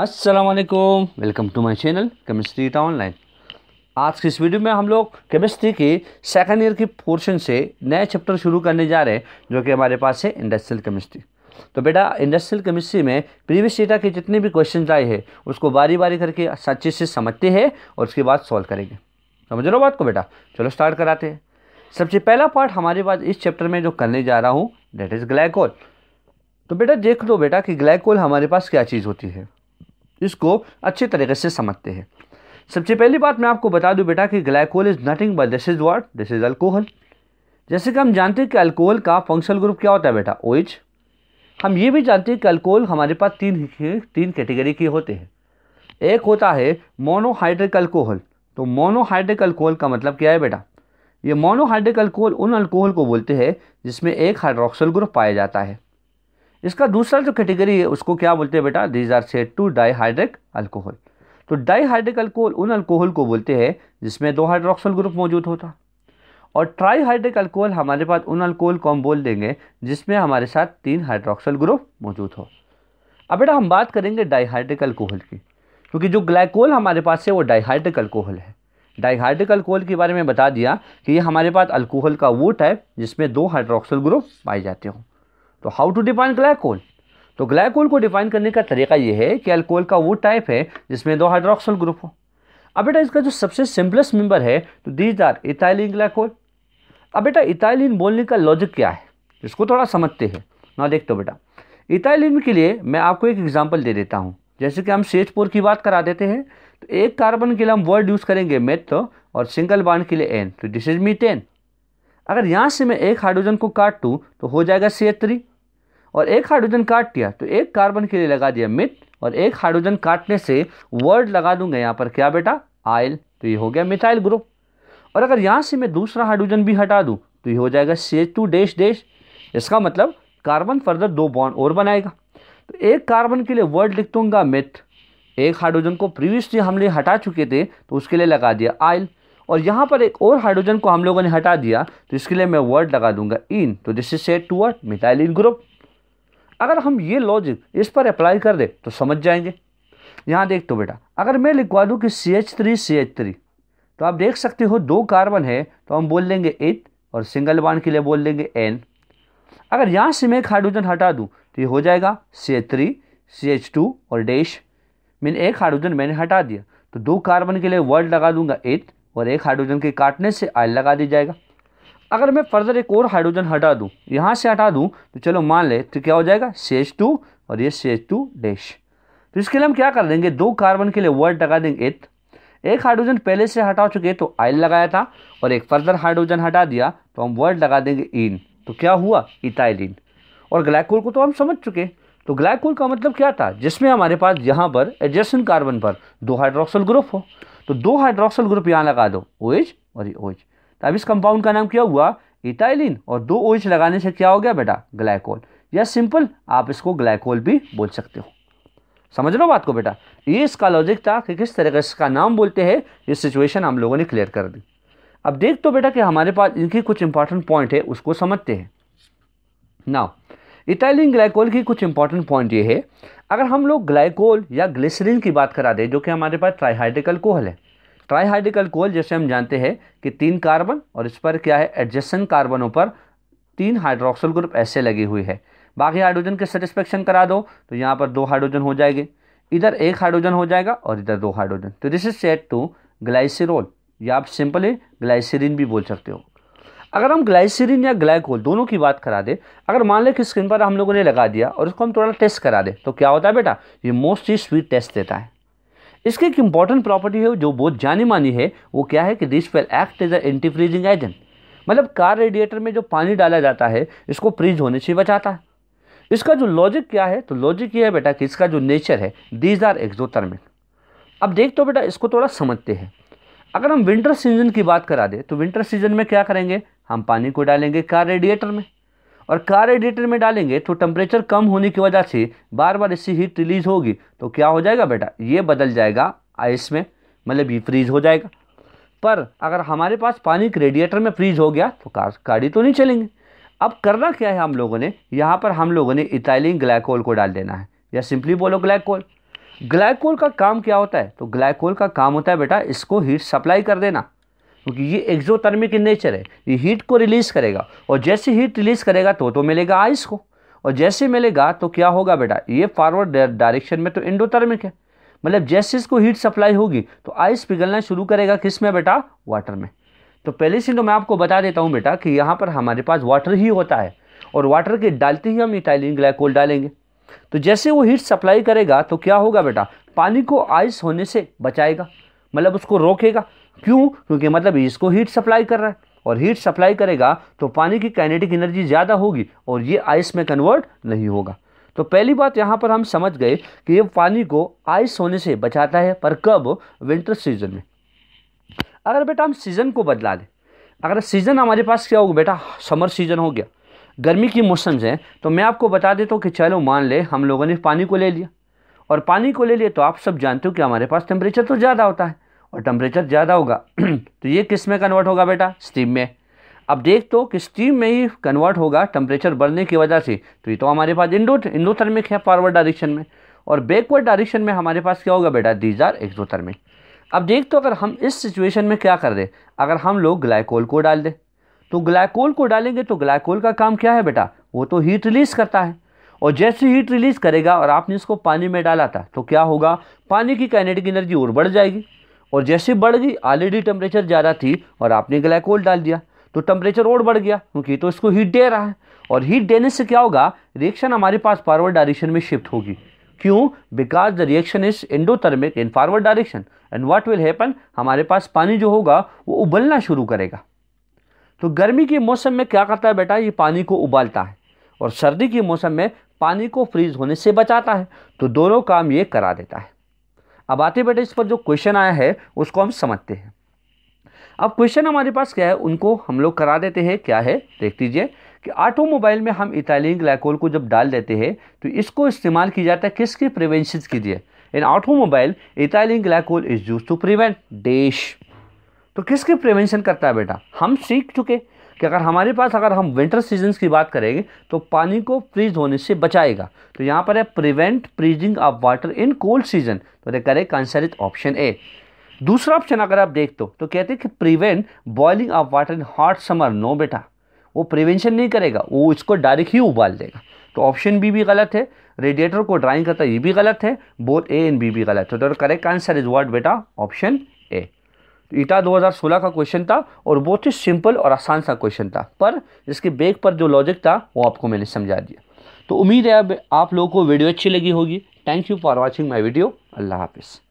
अस्सलाम वालेकुम to my channel chemistry टा ऑनलाइन आज की इस वीडियो में हम लोग केमिस्ट्री की सेकेंड ईयर की पोर्शन से नया चैप्टर शुरू करने जा रहे हैं, जो कि हमारे पास है इंडस्ट्रियल केमिस्ट्री तो बेटा इंडस्ट्रियल केमिस्ट्री में प्रीवियस डेटा के जितने भी क्वेश्चन आए हैं, उसको बारी बारी करके अच्छे से समझते हैं और उसके बाद सॉल्व करेंगे. समझ लो बात को बेटा? चलो स्टार्ट कराते हैं. सबसे पहला पार्ट हमारे पास इस चैप्टर में जो करने जा रहा हूँ डेट इज़ ग्लाइकोल तो बेटा, देख लो बेटा कि ग्लाइकोल हमारे पास क्या चीज़ होती है? इसको अच्छे तरीके से समझते हैं। सबसे पहली बात मैं आपको बता दूँ बेटा कि glycol is nothing but this is what this is alcohol जैसे कि हम जानते हैं कि अल्कोहल का फंक्शनल ग्रुप क्या होता है बेटा? ओइच हम ये भी जानते हैं कि अल्कोहल हमारे पास तीन तीन कैटेगरी के होते हैं। एक होता है मोनोहाइड्रिक अल्कोहल तो मोनोहाइड्रिक अल्कोहल का मतलब क्या है बेटा? ये मोनोहाइड्रिक अल्कोहल उन अल्कोहल को बोलते हैं जिसमें एक हाइड्रोक्सल ग्रुप पाया जाता है। इसका दूसरा जो कैटेगरी है, उसको क्या बोलते हैं बेटा? These are said to dihydric alcohol तो डाईहाइड्रिक अल्कोहल उन अल्कोहल को बोलते हैं जिसमें दो हाइड्रोक्सल ग्रुप मौजूद होता। और ट्राईहाइड्रिक अल्कोहल हमारे पास उन अल्कोहल को हम बोल देंगे जिसमें हमारे साथ तीन हाइड्रोक्सल ग्रुप मौजूद हो। अब बेटा हम बात करेंगे डाईहाइड्रिक अल्कोहल की, क्योंकि जो ग्लाइकोल हमारे पास है, वो डाईहाइड्रिक अल्कोहल है। डाईहाइड्रिक अल्कोहल के बारे में बता दिया कि ये हमारे पास अल्कोहल का वो टाइप जिसमें दो हाइड्रोक्सल ग्रुप पाए जाते हों। तो हाउ टू डिफाइन ग्लाइकोल तो ग्लाइकोल को डिफाइन करने का तरीका यह है कि अल्कोहल का वो टाइप है जिसमें दो हाइड्रोक्सल ग्रुप हो। अब बेटा इसका जो सबसे सिंपलेस्ट मेंबर है तो दीज आर इथाइलिन ग्लाइकोल अब बेटा इथाइलिन बोलने का लॉजिक क्या है? इसको थोड़ा समझते हैं। ना देख तो बेटा। इथाइलिन के लिए मैं आपको एक एग्ज़ाम्पल दे देता हूँ। जैसे कि हम सेजपुर की बात करा देते हैं तो एक कार्बन के लिए हम वर्ड यूज़ करेंगे मेथ और सिंगल बाड के लिए एन तो दिस इज़ मीटेन अगर यहाँ से मैं एक हाइड्रोजन को काट दूँ तो हो जाएगा सी थ्री और एक हाइड्रोजन काट दिया तो एक कार्बन के लिए लगा दिया मिथ और एक हाइड्रोजन काटने से वर्ड लगा दूँगा यहाँ पर क्या बेटा? आयल तो ये हो गया मिथाइल ग्रुप और अगर यहाँ से मैं दूसरा हाइड्रोजन भी हटा दूँ तो ये हो जाएगा सी टू डैश डैश इसका मतलब कार्बन फर्दर दो बॉन्ड और बनाएगा. तो एक कार्बन के लिए वर्ड लिख दूँगा मिथ एक हाइड्रोजन को प्रीवियसली हमने हटा चुके थे तो उसके लिए लगा दिया आयल और यहाँ पर एक और हाइड्रोजन को हम लोगों ने हटा दिया तो इसके लिए मैं वर्ड लगा दूँगा इन. तो this is set to word methylene group अगर हम ये लॉजिक इस पर अप्लाई कर दे तो समझ जाएँगे। यहाँ देख तो बेटा, अगर मैं लिखवा दूँ कि C H three C H three तो आप देख सकते हो दो कार्बन है तो हम बोल लेंगे एट और सिंगल बाड के लिए बोल लेंगे एन अगर यहाँ से मैं एक हाइड्रोजन हटा दूँ तो ये हो जाएगा C H three C H two और डैश मैंने एक हाइड्रोजन मैंने हटा दिया तो दो कार्बन के लिए वर्ड लगा दूँगा एट और एक हाइड्रोजन के काटने से आयल लगा दी जाएगा। अगर मैं फर्दर एक और हाइड्रोजन हटा दूँ, यहाँ से हटा दूँ तो चलो मान ले तो क्या हो जाएगा? सी एच टू, और ये सी एच टू डैश। तो इसके लिए हम क्या कर देंगे? दो कार्बन के लिए वर्ड लगा देंगे एथ एक हाइड्रोजन पहले से हटा चुके तो आयल लगाया था, और एक फर्दर हाइड्रोजन हटा दिया तो हम वर्ड लगा देंगे इन। तो क्या हुआ? इथाइलिन और ग्लाइकोल को तो हम समझ चुके। तो ग्लाइकोल का मतलब क्या था? जिसमें हमारे पास यहाँ पर एडजस्टेंट कार्बन पर दो हाइड्रोक्सल ग्रुप हो। तो दो हाइड्रोक्सल ग्रुप यहाँ लगा दो ओ एच और ये ओ एच तो अब इस कंपाउंड का नाम क्या हुआ? इटाइलिन और दो ओइच लगाने से क्या हो गया बेटा? ग्लाइकोल या सिंपल आप इसको ग्लाइकोल भी बोल सकते हो। समझ लो बात को बेटा? ये इसका लॉजिक था कि किस तरह का इसका नाम बोलते हैं, ये सिचुएशन हम लोगों ने क्लियर कर दी। अब देख तो बेटा कि हमारे पास इनकी कुछ इंपॉर्टेंट पॉइंट है, उसको समझते हैं। नाउ इटाइलिन ग्लाइकोल की कुछ इंपॉर्टेंट पॉइंट ये है। अगर हम लोग ग्लाइकोल या ग्लिसरीन की बात करा दें, जो कि हमारे पास ट्राईहाइड्रिक अल्कोहल है ट्राईहाइड्रिक कोल, जैसे हम जानते हैं कि तीन कार्बन और इस पर क्या है एडजस्टेंट कार्बनों पर तीन हाइड्रोक्सल ग्रुप ऐसे लगी हुई है। बाकी हाइड्रोजन के सेटिस्फेक्शन करा दो तो यहाँ पर दो हाइड्रोजन हो जाएँगे। इधर एक हाइड्रोजन हो जाएगा और इधर दो हाइड्रोजन तो this is set to glycerol या आप सिंपली ग्लाइसिरिन भी बोल सकते हो। अगर हम ग्लाइसिरिन या ग्लाइकोल दोनों की बात करा दे, अगर मान लें कि स्क्रीन पर हम लोगों ने लगा दिया और उसको हम थोड़ा टेस्ट करा दे तो क्या होता है बेटा? ये मोस्ट ही स्वीट टेस्ट देता है। इसकी एक इंपॉर्टेंट प्रॉपर्टी है, जो बहुत जानी मानी है, वो क्या है कि this will act as anti freezing agent मतलब कार रेडिएटर में जो पानी डाला जाता है, इसको फ्रीज होने से बचाता है। इसका जो लॉजिक क्या है? तो लॉजिक ये है बेटा कि इसका जो नेचर है दीज आर एक्जोथर्मिक अब देख तो बेटा, इसको थोड़ा समझते हैं। अगर हम विंटर सीज़न की बात करा दे तो विंटर सीज़न में क्या करेंगे? हम पानी को डालेंगे कार रेडिएटर में। और कार रेडिएटर में डालेंगे तो टेम्परेचर कम होने की वजह से बार बार इससे हीट रिलीज़ होगी। तो क्या हो जाएगा बेटा? ये बदल जाएगा आइस में मतलब ये फ्रीज हो जाएगा। पर अगर हमारे पास पानी रेडिएटर में फ्रीज हो गया तो कार गाड़ी तो नहीं चलेंगे। अब करना क्या है हम लोगों ने? यहाँ पर हम लोगों ने इथाइलिन ग्लाइकोल को डाल देना है, या सिंपली बोलो ग्लाइकोल ग्लाइकोल का काम क्या होता है? तो ग्लाइकोल का काम होता है बेटा, इसको हीट सप्लाई कर देना। क्योंकि ये एक्जोथर्मिक इन नेचर है। ये हीट को रिलीज़ करेगा। और जैसे हीट रिलीज़ करेगा तो तो मिलेगा आइस को। और जैसे मिलेगा तो क्या होगा बेटा? ये फॉरवर्ड डायरेक्शन में तो इंडोथर्मिक है। मतलब जैसे इसको हीट सप्लाई होगी तो आइस पिघलना शुरू करेगा किसमें बेटा? वाटर में। तो पहले से तो मैं आपको बता देता हूँ बेटा कि यहाँ पर हमारे पास वाटर ही होता है। और वाटर के डालते ही हम इटाइलिन ग्लाइकोल डालेंगे। तो जैसे वो हीट सप्लाई करेगा तो क्या होगा बेटा? पानी को आइस होने से बचाएगा। मतलब उसको रोकेगा। क्यों? क्योंकि मतलब इसको हीट सप्लाई कर रहा है। और हीट सप्लाई करेगा तो पानी की काइनेटिक एनर्जी ज़्यादा होगी और ये आइस में कन्वर्ट नहीं होगा। तो पहली बात यहाँ पर हम समझ गए कि ये पानी को आइस होने से बचाता है, पर कब? विंटर सीज़न में। अगर बेटा हम सीज़न को बदला दें, अगर सीज़न हमारे पास क्या होगा बेटा? समर सीज़न हो गया। गर्मी की मौसम है तो मैं आपको बता देता हूँ कि चलो मान ले हम लोगों ने पानी को ले लिया। और पानी को ले लिया तो आप सब जानते हो कि हमारे पास टेम्परेचर तो ज़्यादा होता है। और टेम्परेचर ज़्यादा होगा। तो ये किसमें कन्वर्ट होगा बेटा? स्टीम में। अब देख तो कि स्टीम में ही कन्वर्ट होगा टेम्परेचर बढ़ने की वजह से। तो ये तो हमारे पास इंडो इंडोथर्मिक है फॉरवर्ड डायरेक्शन में। और बैकवर्ड डायरेक्शन में हमारे पास क्या होगा बेटा? दीज आर एक्सोथर्मिक अब देख तो अगर हम इस सिचुएशन में क्या कर दें? अगर हम लोग ग्लाइकोल को डाल दें। तो ग्लाइकोल को डालेंगे तो ग्लाइकोल का काम क्या है बेटा? वो तो हीट रिलीज़ करता है। और जैसे हीट रिलीज़ करेगा और आपने इसको पानी में डाला था तो क्या होगा? पानी की काइनेटिक एनर्जी और बढ़ जाएगी। और जैसे बढ़ गई ऑलरेडी टेम्परेचर ज़्यादा थी और आपने ग्लाइकोल डाल दिया तो टेम्परेचर और बढ़ गया क्योंकि तो इसको हीट दे रहा है। और हीट देने से क्या होगा? रिएक्शन हमारे पास फॉरवर्ड डायरेक्शन में शिफ्ट होगी। क्यों? Because the reaction is endothermic in forward direction and what will happen हमारे पास पानी जो होगा, वो उबलना शुरू करेगा। तो गर्मी के मौसम में क्या करता है बेटा? ये पानी को उबालता है और सर्दी के मौसम में पानी को फ्रीज होने से बचाता है। तो दोनों काम ये करा देता है। अब आते बेटे, इस पर जो क्वेश्चन आया है, उसको हम समझते हैं। अब क्वेश्चन हमारे पास क्या है? उनको हम लोग करा देते हैं। क्या है? देख लीजिए कि ऑटोमोबाइल में हम इथाइलिन ग्लाइकोल को जब डाल देते हैं तो इसको इस्तेमाल किया जाता है किसके? प्रिवेंशन के लिए। In automobile ethylene glycol is use to prevent dash तो किसके प्रिवेंशन करता है बेटा? हम सीख चुके। कि अगर हमारे पास अगर हम विंटर सीजन्स की बात करेंगे तो पानी को फ्रीज होने से बचाएगा। तो यहाँ पर है prevent freezing of water in cold season तो the correct answer is option A दूसरा ऑप्शन अगर आप देख दो तो कहते हैं कि prevent boiling of water in hot summer no बेटा, वो प्रिवेंशन नहीं करेगा, वो इसको डायरेक्ट ही उबाल देगा। तो ऑप्शन बी भी गलत है रेडिएटर को ड्राइंग करता ये भी गलत है बोथ ए एंड बी भी गलत है। तो करेक्ट आंसर इज़ वर्ड बेटा? ऑप्शन ईटा 2016 का क्वेश्चन था और बहुत ही सिंपल और आसान सा क्वेश्चन था। पर इसके बेग पर जो लॉजिक था, वो आपको मैंने समझा दिया। तो उम्मीद है अब आप लोगों को वीडियो अच्छी लगी होगी। Thank you for watching my video अल्लाह हाफिज़।